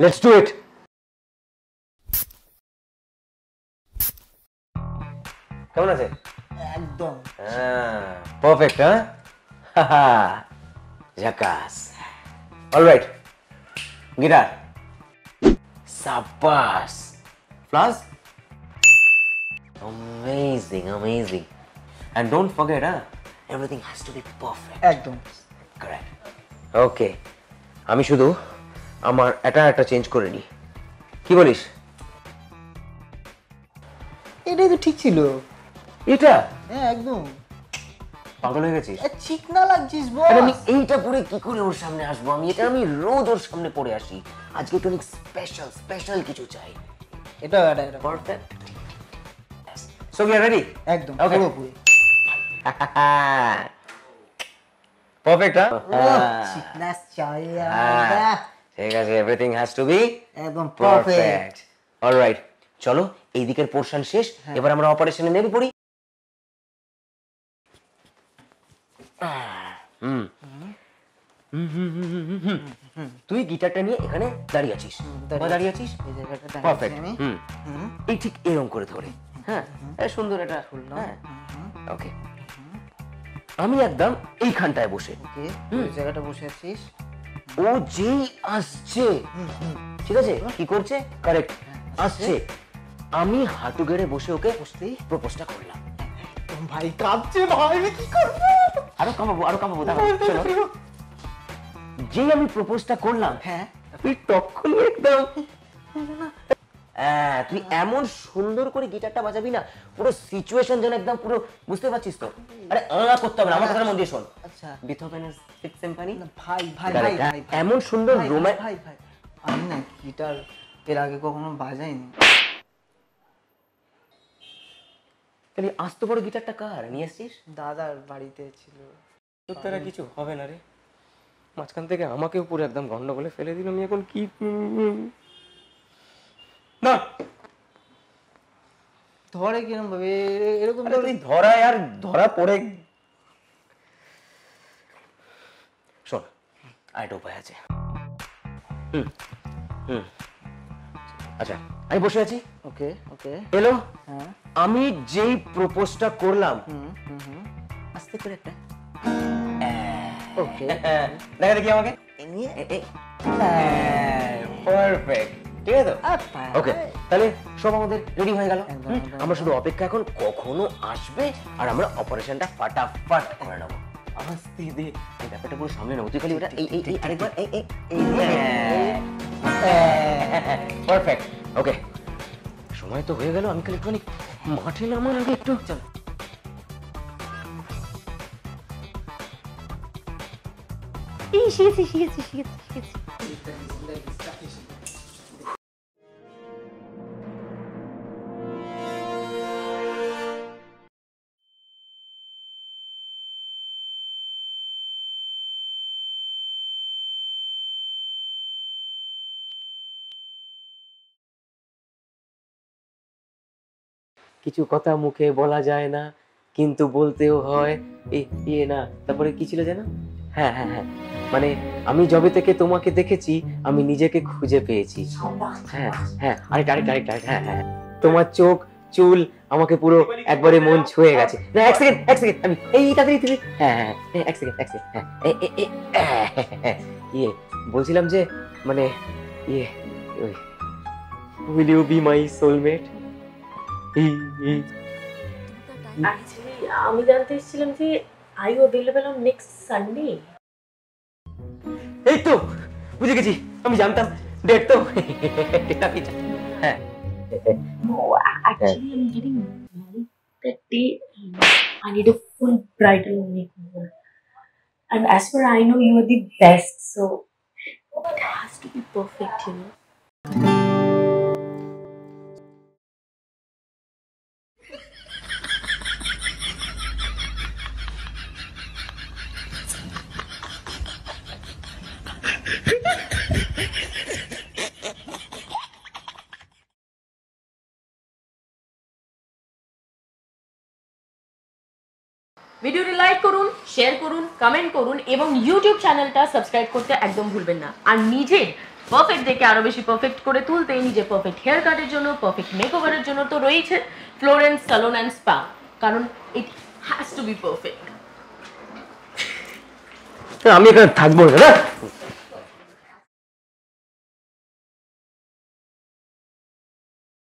Let's do it কেমন আছে একদম পারফেক্ট হ্যাঁ ঝাকাস অলরাইট গিটার সাবাস plus amazing amazing and don't forget huh everything has to be perfect একদম কারেক্ট ওকে আমি শুধু আমার এটা একটা চেঞ্জ করে নিই। কি বলিস? এটাই তো ঠিক ছিল। এটা? হ্যাঁ একদম। পাগল হয়ে গেছিস? এ, চিকনা লাগছিস আরে আমি এইটা পরে কি করে ওর সামনে আসব? আমি এটা আমি রোজ ওর সামনে পড়ে আসি। আজকে একটু অনেক স্পেশাল স্পেশাল কিছু চাই। এটা এটা এটা। পারফেক্ট সো আর রেডি একদম Okay. পুরোপুরি। পারফেক্ট ও চিকনা চাই হ্যাঁ। ঠিক আছে এভরিথিং হ্যাজ টু বি একদম পারফেক্ট অলরাইট চলো এই দিকের পোর্শন শেষ এবার আমরা অপারেশনে নেমে পড়ি। হুম। তুই গিটারটা নিয়ে এখানে দাঁড়িয়ে আছিস। দাঁড়িয়ে আছিস? পারফেক্ট হুম। এই ঠিক এরকম করে ধরে। হ্যাঁ সুন্দর এটা। হ্যাঁ। ওকে আমি একদম এইখানটায় বসে। জায়গাটা বসে আছিস। ও যেই আসছে। ঠিক আছে? কি করছে? কারেক্ট আসছে। আমি হাঁটু গেড়ে বসে ওকে বসতেই প্রপোজটা করলাম। ভাই কাঁপছে ভাই কি করব? আরও কামাবো আরও কামাবো চলো। যেই আমি প্রপোজটা করলাম হ্যাঁ। তুই তখনই একদম হ্যাঁ, তুই এমন সুন্দর করে গিটারটা বাজাবি না পুরো সিচুয়েশন যেন একদম পুরো বুঝতে পারছিস তো? আরে আ করতে হবে না আমার কথাটা মন দিয়ে শোন। আচ্ছা। বিথোভেনের সিক্স সিম্ফনি ভাই ভাই ভাই ভাই? এমন সুন্দর রোমা ভাই ভাই আমি না গিটার এর আগে কখনো বাজাইনি। তাহলে আস্ত বড় গিটারটা কার? নিয়ে এসছিস? দাদার বাড়িতে ছিল। তোর কিছু হবে না রে। মাঝখান থেকে আমাকেও পুরো একদম গন্ডগোলে ফেলে দিল আমি এখন কি না। ধরে কিরম ভাবে? এরকম ধরা আর ধরা পড়ে শোন আরেকটা উপায় আছে। হুম হুম। আচ্ছা আমি বসে আছি। ওকে ওকে। এলো হ্যাঁ। আমি যেই প্রপোজটা করলাম। হুম হুম হুম। আস্তে করে একটা। ওকে। দেখা দেখি আমাকে। নিয়ে। পারফেক্ট ঠিক আছে ওকে তাহলে সব আমাদের রেডি হয়ে গেল। আমরা শুধু অপেক্ষা এখন কখনো আসবে আর আমরা অপারেশনটা ফাটাফাট করে নেব। আস্তে দে। এই ব্যাপারটা পুরো সামনে নাও তুই খালি ওটা এই এই আরেকবার এই এই এই পারফেক্ট ওকে সময় তো হয়ে গেল আমি খালি একটুখানি মাঠে নামার আগে একটু চল। শিখেছি শিখেছি শিখেছি শিখেছি। কিছু কথা মুখে বলা যায় না কিন্তু বলতেও হয় না। তারপরে কি ছিল যেন? হ্যাঁ হ্যাঁ হ্যাঁ। মানে আমি যবে থেকে তোমাকে দেখেছি আমি নিজেকে খুঁজে পেয়েছি। হ্যাঁ হ্যাঁ আরেক হ্যাঁ হ্যাঁ তোমার চোখ চুল আমাকে পুরো একবারে মন ছুঁয়ে গেছে। না এক সেকেন্ড এক সেকেন্ড আমি এই তাড়াতাড়ি হ্যাঁ হ্যাঁ হ্যাঁ, এক সেকেন্ড এক সেকেন্ড হ্যাঁ হ্যাঁ, ইয়ে বলছিলাম যে মানে ইয়ে will you be my soulmate actually আমি জানতে এসেছিলাম যে I you available on next Sunday এই তো বুঝে গেছি আমি জানতাম ডেট তো হ্যাঁ No, actually, I'm getting married that day. and I need a full bridal makeover. And as far I know, you are the best, so it has to be perfect, you know. ভিডিওটি like করুন share করুন comment করুন এবং YouTube চ্যানেলটা subscribe করতে একদম ভুলবেন না। আর নিজের পারফেক্ট দেখে আরও বেশি পারফেক্ট করে তুলতে নিজের পারফেক্ট হেয়ার কাটের জন্য পারফেক্ট মেকওভারের জন্য তো রয়েছে ফ্লোরেন্স সালোন অ্যান্ড স্পা কারণ it has to be perfect আমি এখানে থাকব না না